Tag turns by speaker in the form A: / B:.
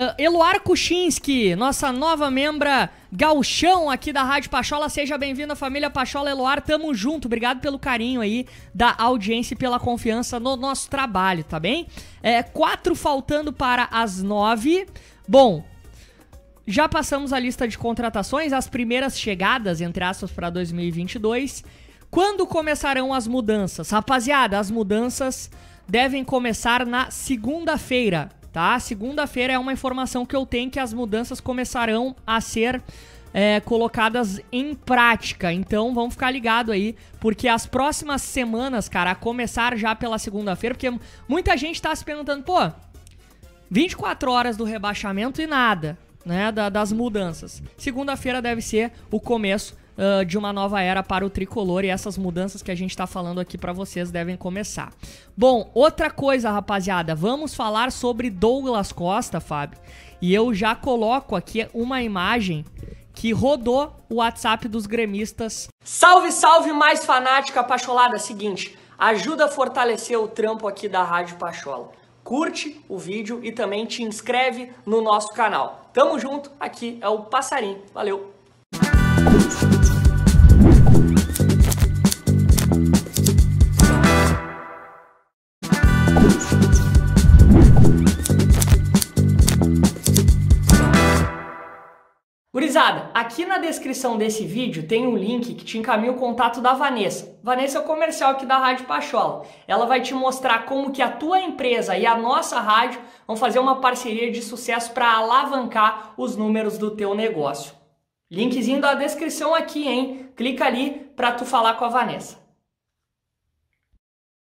A: Uh, Eloar Kuchinski, nossa nova membra gauchão aqui da Rádio Pachola. Seja bem-vindo família Pachola Eloar. Tamo junto. Obrigado pelo carinho aí da audiência e pela confiança no nosso trabalho, tá bem? É, quatro faltando para as nove. Bom, já passamos a lista de contratações, as primeiras chegadas, entre aspas, para 2022. Quando começarão as mudanças? Rapaziada, as mudanças devem começar na segunda-feira tá? Segunda-feira é uma informação que eu tenho que as mudanças começarão a ser é, colocadas em prática. Então vamos ficar ligado aí, porque as próximas semanas, cara, a começar já pela segunda-feira, porque muita gente tá se perguntando, pô, 24 horas do rebaixamento e nada, né? Da, das mudanças. Segunda-feira deve ser o começo uh, de uma nova era para o tricolor e essas mudanças que a gente está falando aqui para vocês devem começar. Bom, outra coisa, rapaziada, vamos falar sobre Douglas Costa, Fábio. E eu já coloco aqui uma imagem que rodou o WhatsApp dos gremistas. Salve, salve, mais fanática apacholada. Seguinte, ajuda a fortalecer o trampo aqui da Rádio Pachola. Curte o vídeo e também te inscreve no nosso canal. Tamo junto, aqui é o Passarinho. Valeu! Gurizada, aqui na descrição desse vídeo tem um link que te encaminha o contato da Vanessa. Vanessa é o comercial aqui da Rádio Pachola. Ela vai te mostrar como que a tua empresa e a nossa rádio vão fazer uma parceria de sucesso para alavancar os números do teu negócio. Linkzinho da descrição aqui, hein? Clica ali para tu falar com a Vanessa.